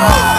Oh!